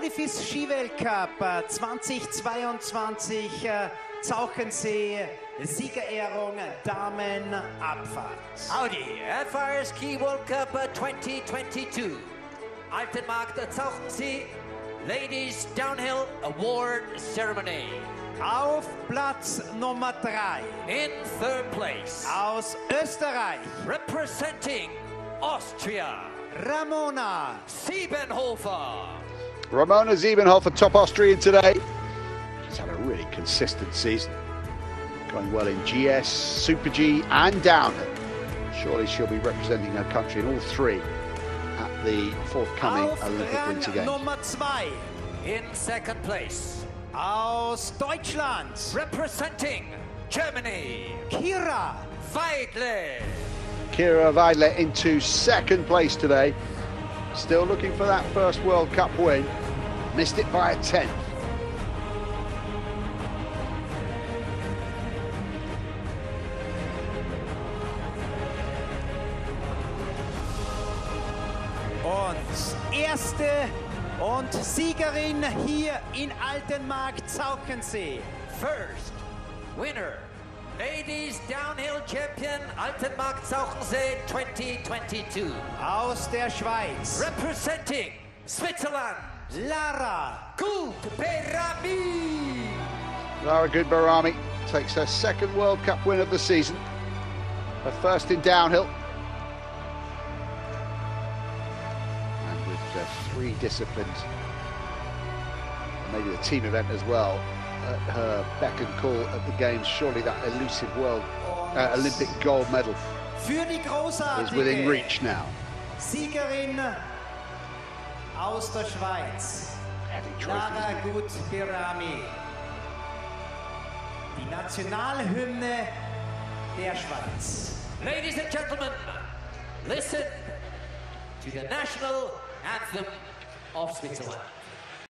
Benefis Skiweltcup 2022 äh, Zauchensee Siegerehrung Damenabfahrt. Howdy, FIR Ski World Cup uh, 2022. Altenmarkt Zauchensee Ladies Downhill Award Ceremony. Auf Platz Nummer 3 In third place, aus Österreich representing Austria, Ramona Siebenhofer. Ramona Siebenhofer, top Austrian today. She's had a really consistent season. Going well in GS, Super G, and downhill. Surely she'll be representing her country in all three at the forthcoming auf Olympic Rang Winter Games. Nummer 2 In second place, aus Deutschland representing Germany, Kira Weidle. Kira Weidle into second place today. Still looking for that first World Cup win. Missed it by a tenth. und erste und Siegerin hier in Altenmarkt Zauchensee. First winner, Ladies Downhill Champion Altenmarkt Zauchensee 2022. Aus der Schweiz, Representing Switzerland, Lara Gut Berami. Lara Gut-Behrami takes her second World Cup win of the season. Her first in downhill. And with uh, three disciplines, maybe the team event as well, at her beck and call at the Games, surely that elusive world uh, Olympic gold medal is within reach now. Siegerin aus der Schweiz, Lara trophies. Gut-Behrami. Die Nationalhymne der Schweiz. Ladies and gentlemen, listen to the national anthem of Switzerland.